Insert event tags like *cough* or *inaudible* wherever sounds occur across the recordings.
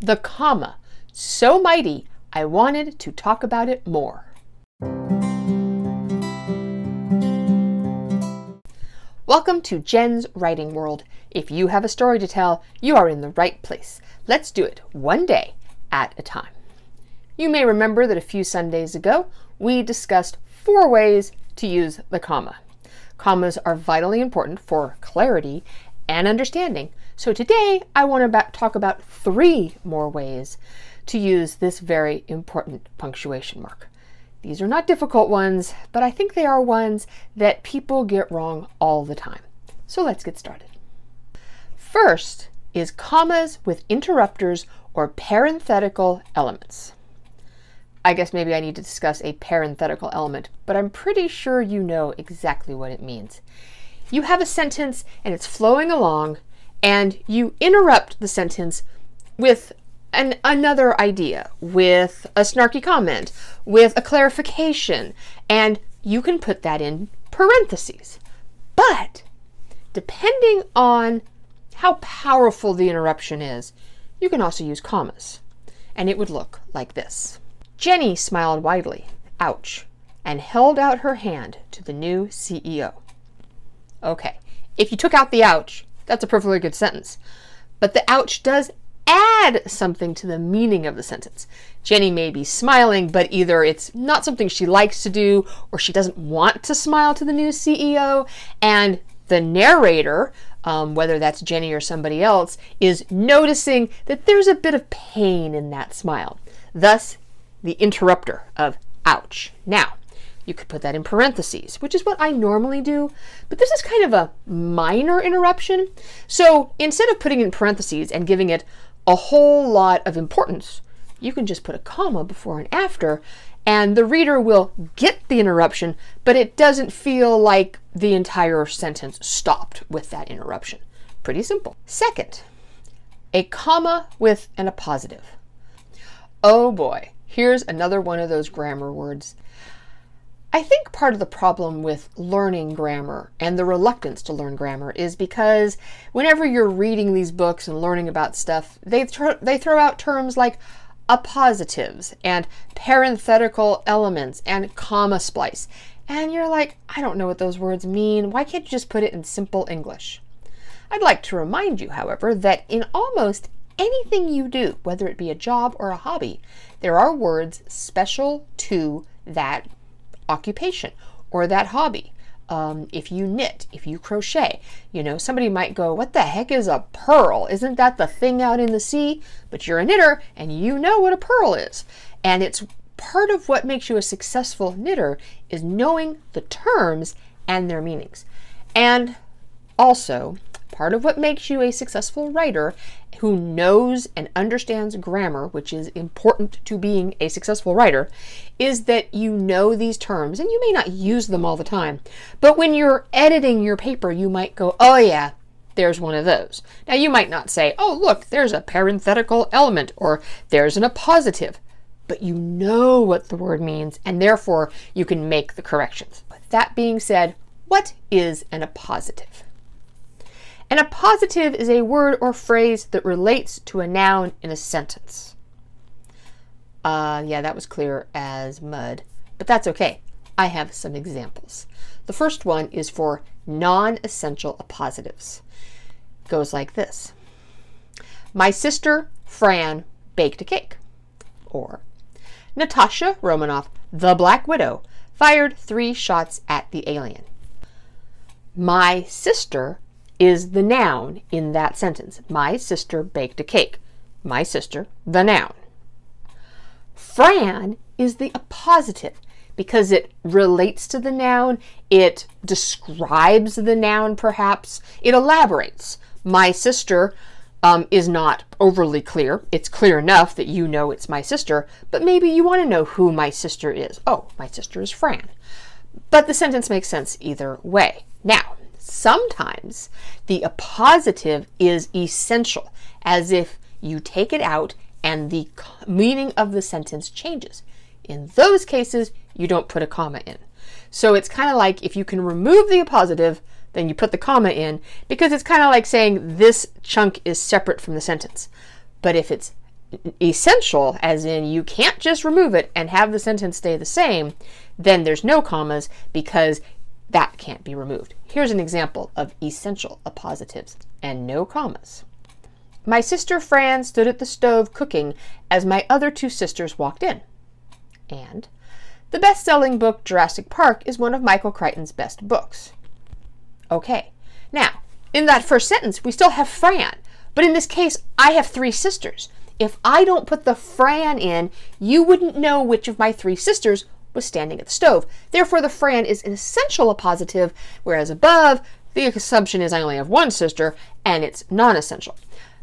the comma. So mighty, I wanted to talk about it more. Welcome to Jenn's Writing World. If you have a story to tell, you are in the right place. Let's do it one day at a time. You may remember that a few Sundays ago we discussed four ways to use the comma. Commas are vitally important for clarity and understanding. So today I want to talk about three more ways to use this very important punctuation mark. These are not difficult ones, but I think they are ones that people get wrong all the time. So let's get started. First is commas with interrupters or parenthetical elements. I guess maybe I need to discuss a parenthetical element, but I'm pretty sure you know exactly what it means. You have a sentence and it's flowing along, and you interrupt the sentence with an, another idea, with a snarky comment, with a clarification, and you can put that in parentheses. But depending on how powerful the interruption is, you can also use commas. And it would look like this. Jenny smiled widely, ouch, and held out her hand to the new CEO. Okay, if you took out the ouch, that's a perfectly good sentence. But the ouch does add something to the meaning of the sentence. Jenny may be smiling, but either it's not something she likes to do or she doesn't want to smile to the new CEO, and the narrator, um, whether that's Jenny or somebody else, is noticing that there's a bit of pain in that smile. Thus, the interrupter of ouch. Now, you could put that in parentheses, which is what I normally do, but this is kind of a minor interruption. So instead of putting in parentheses and giving it a whole lot of importance, you can just put a comma before and after, and the reader will get the interruption, but it doesn't feel like the entire sentence stopped with that interruption. Pretty simple. Second, a comma with an appositive. Oh boy, here's another one of those grammar words. I think part of the problem with learning grammar and the reluctance to learn grammar is because whenever you're reading these books and learning about stuff, they, th- they throw out terms like appositives and parenthetical elements and comma splice. And you're like, I don't know what those words mean. Why can't you just put it in simple English? I'd like to remind you, however, that in almost anything you do, whether it be a job or a hobby, there are words special to that occupation or that hobby. Um, if you knit, if you crochet, you know, somebody might go, What the heck is a pearl? Isn't that the thing out in the sea? But you're a knitter and you know what a purl is. And it's part of what makes you a successful knitter is knowing the terms and their meanings. And also, part of what makes you a successful writer who knows and understands grammar, which is important to being a successful writer, is that you know these terms and you may not use them all the time. But when you're editing your paper, you might go, oh yeah, there's one of those. Now you might not say, oh look, there's a parenthetical element or there's an appositive, but you know what the word means and therefore you can make the corrections. With that being said, what is an appositive? An appositive is a word or phrase that relates to a noun in a sentence. Uh, yeah, that was clear as mud, but that's okay. I have some examples. The first one is for non essential appositives. It goes like this My sister, Fran, baked a cake. Or Natasha Romanoff, the Black Widow, fired three shots at the alien. My sister is the noun in that sentence. My sister baked a cake. My sister, the noun. Fran is the appositive because it relates to the noun, it describes the noun perhaps, it elaborates. My sister um, is not overly clear. It's clear enough that you know it's my sister, but maybe you want to know who my sister is. Oh, my sister is Fran. But the sentence makes sense either way. Now, Sometimes the appositive is essential, as if you take it out and the meaning of the sentence changes. In those cases, you don't put a comma in. So it's kind of like if you can remove the appositive, then you put the comma in because it's kind of like saying this chunk is separate from the sentence. But if it's essential, as in you can't just remove it and have the sentence stay the same, then there's no commas because that can't be removed. Here's an example of essential appositives and no commas. My sister Fran stood at the stove cooking as my other two sisters walked in. And the best selling book, Jurassic Park, is one of Michael Crichton's best books. Okay, now, in that first sentence, we still have Fran, but in this case, I have three sisters. If I don't put the Fran in, you wouldn't know which of my three sisters was standing at the stove. Therefore, the Fran is an essential appositive, whereas above, the assumption is I only have one sister, and it's non essential.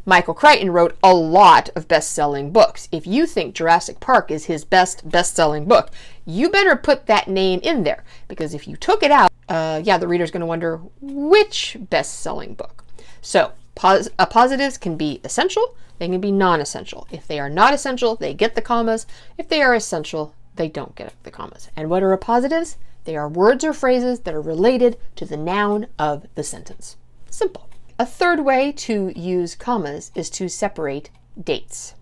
Michael Crichton wrote a lot of best selling books. If you think Jurassic Park is his best best selling book, you better put that name in there because if you took it out, uh, yeah, the reader's going to wonder which best selling book. So, pos- positives can be essential, they can be non essential. If they are not essential, they get the commas. If they are essential, they don't get the commas. And what are appositives? They are words or phrases that are related to the noun of the sentence. Simple. A third way to use commas is to separate dates.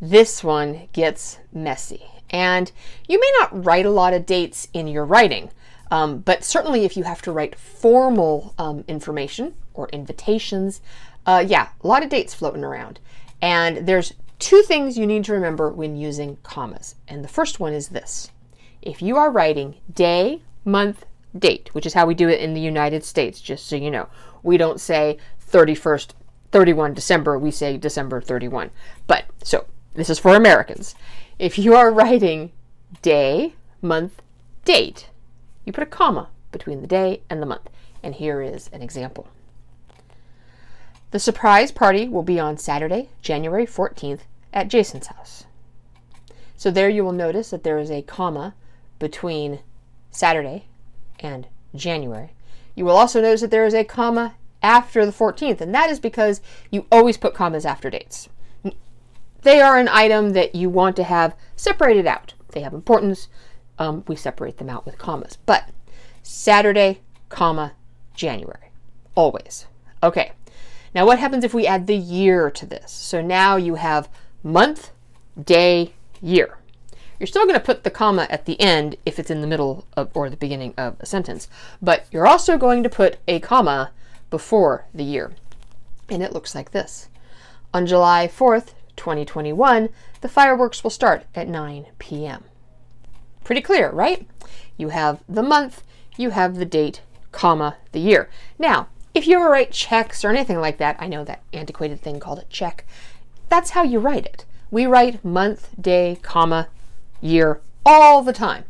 This one gets messy. And you may not write a lot of dates in your writing, um, but certainly if you have to write formal um, information or invitations, uh, yeah, a lot of dates floating around. And there's two things you need to remember when using commas. And the first one is this. If you are writing day, month, date, which is how we do it in the United States, just so you know, we don't say 31st, 31 December, we say December 31. But so this is for Americans. If you are writing day, month, date, you put a comma between the day and the month. And here is an example. The surprise party will be on Saturday, January 14th at Jason's house. So there you will notice that there is a comma between Saturday and January. You will also notice that there is a comma after the 14th, and that is because you always put commas after dates. They are an item that you want to have separated out. They have importance. Um, we separate them out with commas. But Saturday, comma, January. Always. Okay. Now, what happens if we add the year to this? So now you have month, day, year. You're still going to put the comma at the end if it's in the middle of, or the beginning of a sentence, but you're also going to put a comma before the year. And it looks like this. On July 4th, 2021, the fireworks will start at 9 p.m. Pretty clear, right? You have the month, you have the date, comma, the year. Now, if you ever write checks or anything like that, I know that antiquated thing called a check, that's how you write it. We write month, day, comma, year all the time.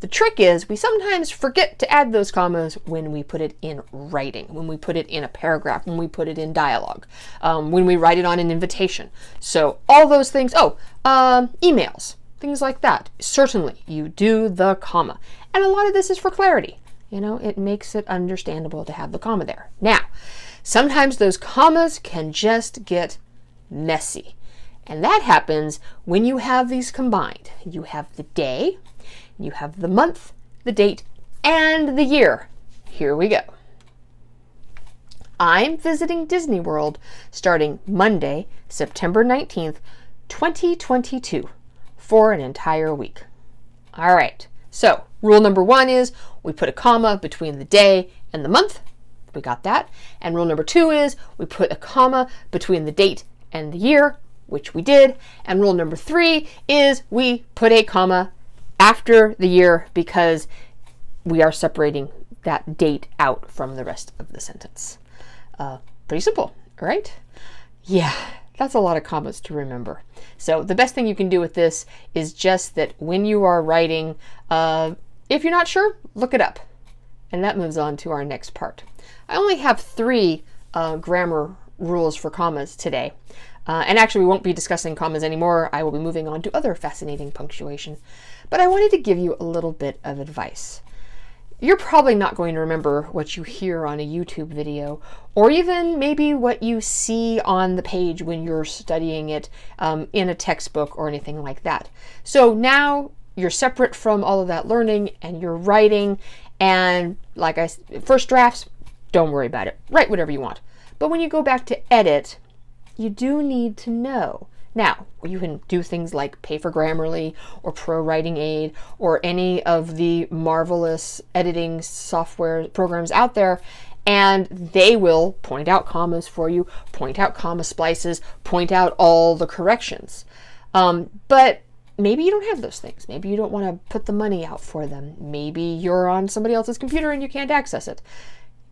The trick is we sometimes forget to add those commas when we put it in writing, when we put it in a paragraph, when we put it in dialogue, um, when we write it on an invitation. So all those things, oh, um, emails, things like that. Certainly you do the comma. And a lot of this is for clarity. You know, it makes it understandable to have the comma there. Now, sometimes those commas can just get messy. And that happens when you have these combined. You have the day, you have the month, the date, and the year. Here we go. I'm visiting Disney World starting Monday, September 19th, 2022, for an entire week. All right, so rule number one is we put a comma between the day and the month. We got that. And rule number two is we put a comma between the date and the year, which we did. And rule number three is we put a comma after the year because we are separating that date out from the rest of the sentence. Uh, pretty simple, right? Yeah, that's a lot of commas to remember. So the best thing you can do with this is just that when you are writing, uh, if you're not sure, look it up. And that moves on to our next part. I only have three uh, grammar rules for commas today. Uh, and actually, we won't be discussing commas anymore. I will be moving on to other fascinating punctuation. But I wanted to give you a little bit of advice. You're probably not going to remember what you hear on a YouTube video, or even maybe what you see on the page when you're studying it um, in a textbook or anything like that. So now you're separate from all of that learning and you're writing. And like I first drafts don't worry about it. Write whatever you want. But when you go back to edit you do need to know. Now, you can do things like pay for Grammarly or ProWritingAid or any of the marvelous editing software programs out there, and they will point out commas for you, point out comma splices, point out all the corrections. Um, but maybe you don't have those things. Maybe you don't want to put the money out for them. Maybe you're on somebody else's computer and you can't access it.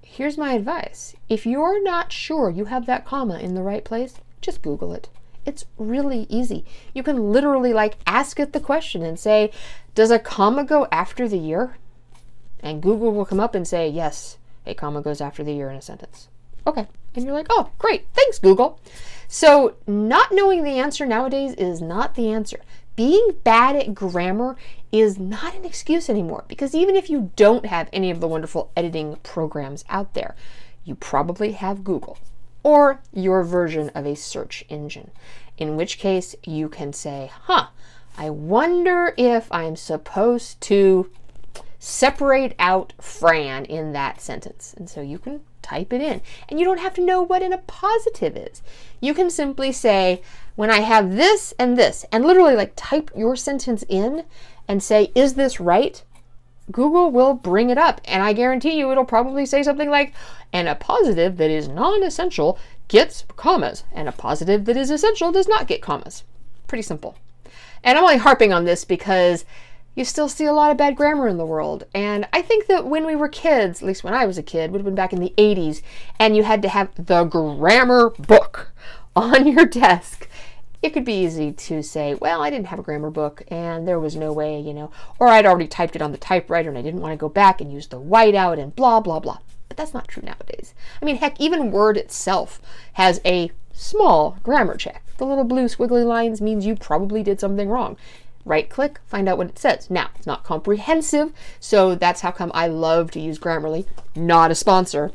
Here's my advice if you're not sure you have that comma in the right place, just Google it. It's really easy. You can literally like ask it the question and say, Does a comma go after the year? And Google will come up and say, Yes, a comma goes after the year in a sentence. Okay. And you're like, Oh, great. Thanks, Google. So, not knowing the answer nowadays is not the answer. Being bad at grammar is not an excuse anymore because even if you don't have any of the wonderful editing programs out there, you probably have Google or your version of a search engine, in which case you can say, huh, I wonder if I'm supposed to separate out Fran in that sentence. And so you can type it in. And you don't have to know what an appositive is. You can simply say, when I have this and this, and literally like type your sentence in and say, is this right? Google will bring it up. And I guarantee you it'll probably say something like, and an appositive that is non essential gets commas, and an appositive that is essential does not get commas. Pretty simple. And I'm only harping on this because you still see a lot of bad grammar in the world. And I think that when we were kids, at least when I was a kid, would have been back in the 80s, and you had to have the grammar book *laughs* on your desk it could be easy to say, well, I didn't have a grammar book and there was no way, you know, or I'd already typed it on the typewriter and I didn't want to go back and use the whiteout and blah, blah, blah. But that's not true nowadays. I mean, heck, even Word itself has a small grammar check. The little blue squiggly lines means you probably did something wrong. Right click, find out what it says. Now, it's not comprehensive, so that's how come I love to use Grammarly, not a sponsor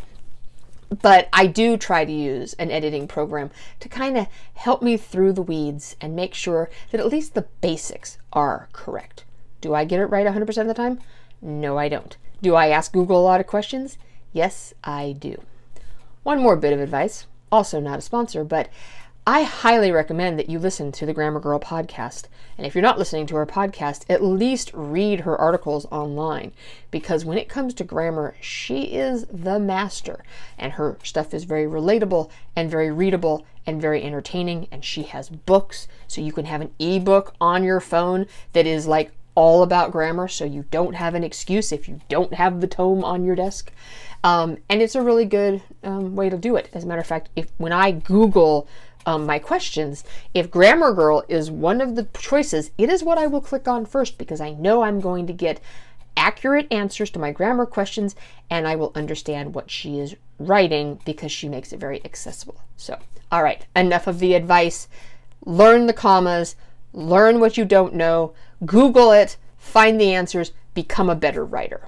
but I do try to use an editing program to kind of help me through the weeds and make sure that at least the basics are correct. Do I get it right 100% of the time? No, I don't. Do I ask Google a lot of questions? Yes, I do. One more bit of advice, also not a sponsor, but I highly recommend that you listen to the Grammar Girl podcast. And if you're not listening to her podcast, at least read her articles online because when it comes to grammar, she is the master. And her stuff is very relatable and very readable and very entertaining. And she has books, so you can have an ebook on your phone that is like all about grammar, so you don't have an excuse if you don't have the tome on your desk. Um, and it's a really good um, way to do it. As a matter of fact, if when I Google um, my questions, if Grammar Girl is one of the choices, it is what I will click on first because I know I'm going to get accurate answers to my grammar questions and I will understand what she is writing because she makes it very accessible. So, all right, enough of the advice. Learn the commas, learn what you don't know, Google it, find the answers, become a better writer.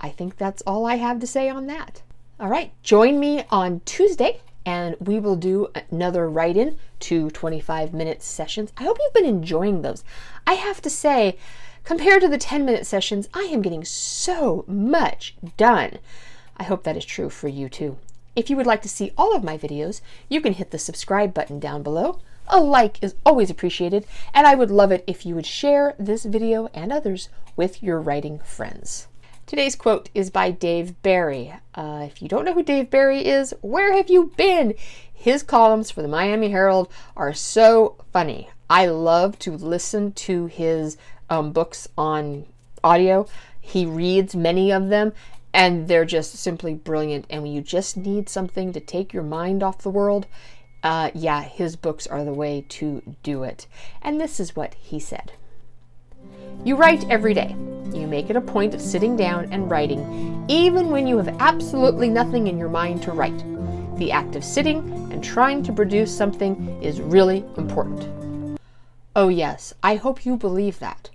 I think that's all I have to say on that. All right, join me on Tuesday and we will do another write in two 25 minute sessions. I hope you've been enjoying those. I have to say, compared to the 10 minute sessions, I am getting so much done. I hope that is true for you too. If you would like to see all of my videos, you can hit the subscribe button down below. A like is always appreciated, and I would love it if you would share this video and others with your writing friends. Today's quote is by Dave Barry. Uh, if you don't know who Dave Barry is, where have you been? His columns for the Miami Herald are so funny. I love to listen to his um, books on audio. He reads many of them, and they're just simply brilliant. And when you just need something to take your mind off the world, uh, yeah, his books are the way to do it. And this is what he said. You write every day. You make it a point of sitting down and writing, even when you have absolutely nothing in your mind to write. The act of sitting and trying to produce something is really important. Oh, yes, I hope you believe that.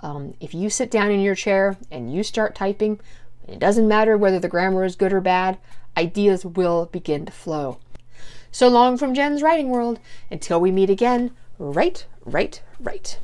Um, if you sit down in your chair and you start typing, it doesn't matter whether the grammar is good or bad, ideas will begin to flow. So long from Jenn's writing world. Until we meet again, write, write, write.